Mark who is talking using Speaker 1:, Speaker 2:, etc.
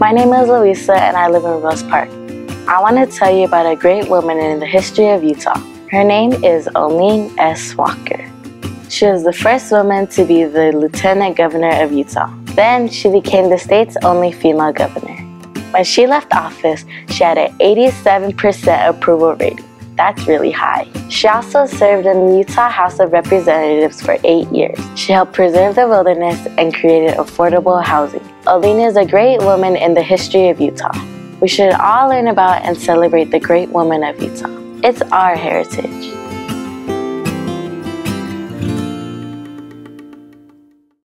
Speaker 1: My name is Louisa and I live in Rose Park. I want to tell you about a great woman in the history of Utah. Her name is Olene S. Walker. She was the first woman to be the Lieutenant Governor of Utah. Then she became the state's only female governor. When she left office, she had an 87% approval rating. That's really high. She also served in the Utah House of Representatives for eight years. She helped preserve the wilderness and created affordable housing. Olene is a great woman in the history of Utah. We should all learn about and celebrate the great woman of Utah. It's our heritage.